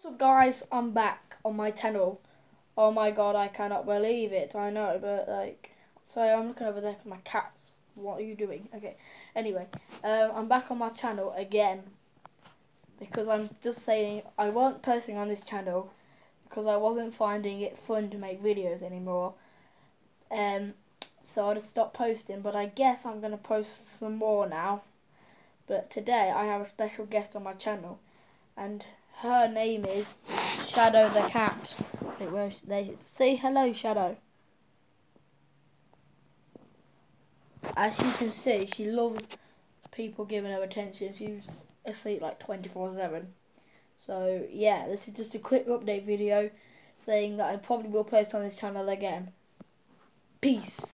So guys, I'm back on my channel. Oh my god, I cannot believe it. I know, but like, sorry, I'm looking over there for my cats. What are you doing? Okay. Anyway, um, I'm back on my channel again because I'm just saying I weren't posting on this channel because I wasn't finding it fun to make videos anymore. Um, so I just stopped posting. But I guess I'm gonna post some more now. But today I have a special guest on my channel, and her name is Shadow the cat. They say hello, Shadow. As you can see, she loves people giving her attention. She's asleep like 24 7. So, yeah, this is just a quick update video saying that I probably will post on this channel again. Peace.